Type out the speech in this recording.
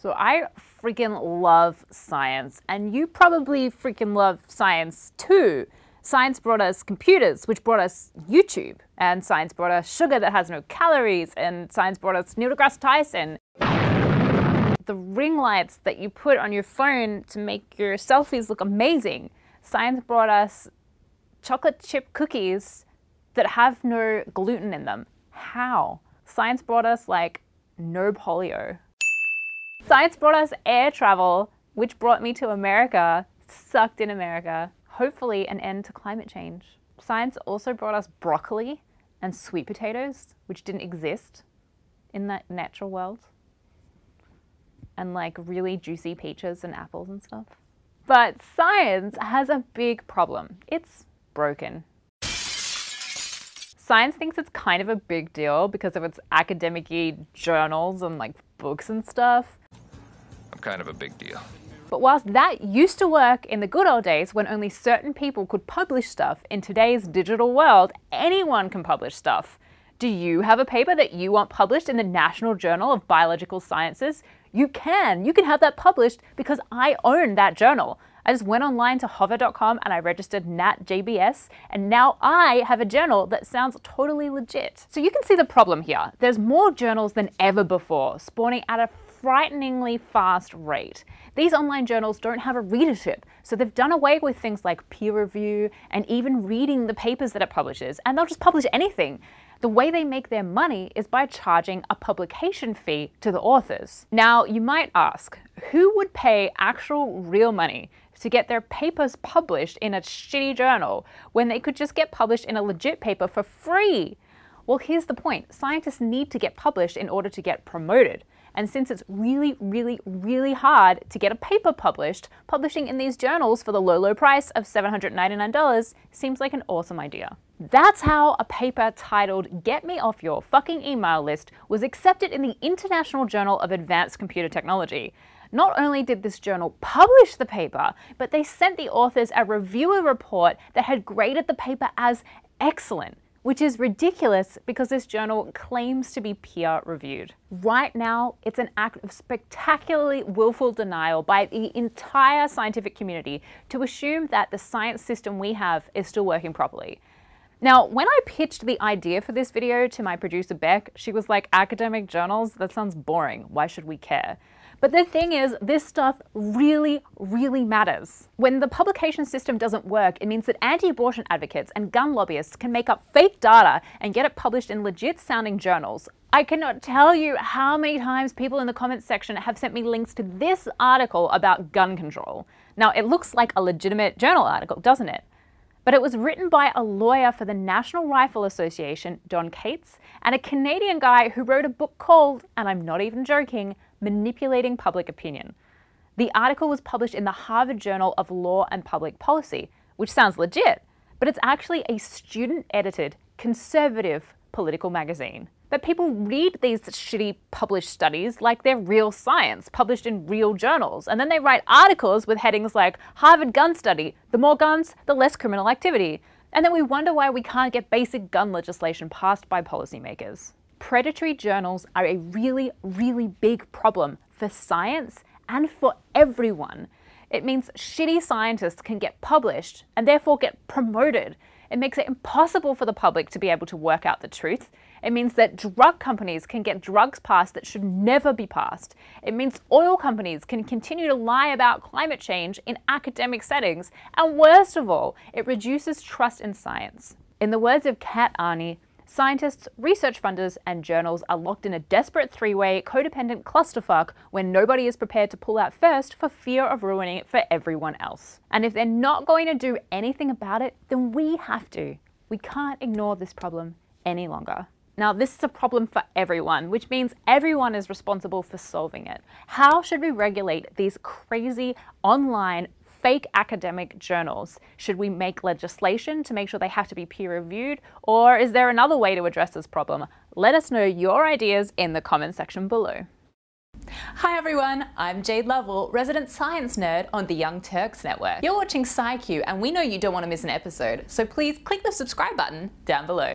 So I freaking love science, and you probably freaking love science too. Science brought us computers, which brought us YouTube, and science brought us sugar that has no calories, and science brought us Neil deGrasse Tyson. The ring lights that you put on your phone to make your selfies look amazing. Science brought us chocolate chip cookies that have no gluten in them. How? Science brought us like no polio. Science brought us air travel, which brought me to America, sucked in America. Hopefully, an end to climate change. Science also brought us broccoli and sweet potatoes, which didn't exist in that natural world. And like really juicy peaches and apples and stuff. But science has a big problem. It's broken. Science thinks it's kind of a big deal because of its academic journals and like books and stuff. I'm kind of a big deal. But whilst that used to work in the good old days when only certain people could publish stuff, in today's digital world, anyone can publish stuff. Do you have a paper that you want published in the National Journal of Biological Sciences? You can. You can have that published because I own that journal. I just went online to hover.com and I registered NatJBS, and now I have a journal that sounds totally legit. So you can see the problem here. There's more journals than ever before, spawning out a frighteningly fast rate. These online journals don't have a readership, so they've done away with things like peer review and even reading the papers that it publishes, and they'll just publish anything. The way they make their money is by charging a publication fee to the authors. Now, you might ask, who would pay actual real money to get their papers published in a shitty journal when they could just get published in a legit paper for free. Well, here's the point scientists need to get published in order to get promoted. And since it's really, really, really hard to get a paper published, publishing in these journals for the low, low price of $799 seems like an awesome idea. That's how a paper titled Get Me Off Your Fucking Email List was accepted in the International Journal of Advanced Computer Technology. Not only did this journal publish the paper, but they sent the authors a reviewer report that had graded the paper as excellent, which is ridiculous because this journal claims to be peer reviewed. Right now, it's an act of spectacularly willful denial by the entire scientific community to assume that the science system we have is still working properly. Now, when I pitched the idea for this video to my producer Beck, she was like, academic journals? That sounds boring. Why should we care? But the thing is, this stuff really, really matters. When the publication system doesn't work, it means that anti-abortion advocates and gun lobbyists can make up fake data and get it published in legit sounding journals. I cannot tell you how many times people in the comments section have sent me links to this article about gun control. Now, it looks like a legitimate journal article, doesn't it? But it was written by a lawyer for the National Rifle Association, Don Kates, and a Canadian guy who wrote a book called, and I'm not even joking, Manipulating Public Opinion. The article was published in the Harvard Journal of Law and Public Policy, which sounds legit, but it's actually a student edited, conservative political magazine. But people read these shitty published studies like they're real science, published in real journals. And then they write articles with headings like Harvard gun study, the more guns, the less criminal activity. And then we wonder why we can't get basic gun legislation passed by policymakers. Predatory journals are a really, really big problem for science and for everyone. It means shitty scientists can get published and therefore get promoted. It makes it impossible for the public to be able to work out the truth. It means that drug companies can get drugs passed that should never be passed. It means oil companies can continue to lie about climate change in academic settings. And worst of all, it reduces trust in science. In the words of Kat Arney, Scientists, research funders, and journals are locked in a desperate three way codependent clusterfuck when nobody is prepared to pull out first for fear of ruining it for everyone else. And if they're not going to do anything about it, then we have to. We can't ignore this problem any longer. Now, this is a problem for everyone, which means everyone is responsible for solving it. How should we regulate these crazy online fake academic journals? Should we make legislation to make sure they have to be peer reviewed? Or is there another way to address this problem? Let us know your ideas in the comment section below. Hi everyone, I'm Jade Lovell, resident science nerd on the Young Turks Network. You're watching SciQ and we know you don't want to miss an episode, so please click the subscribe button down below.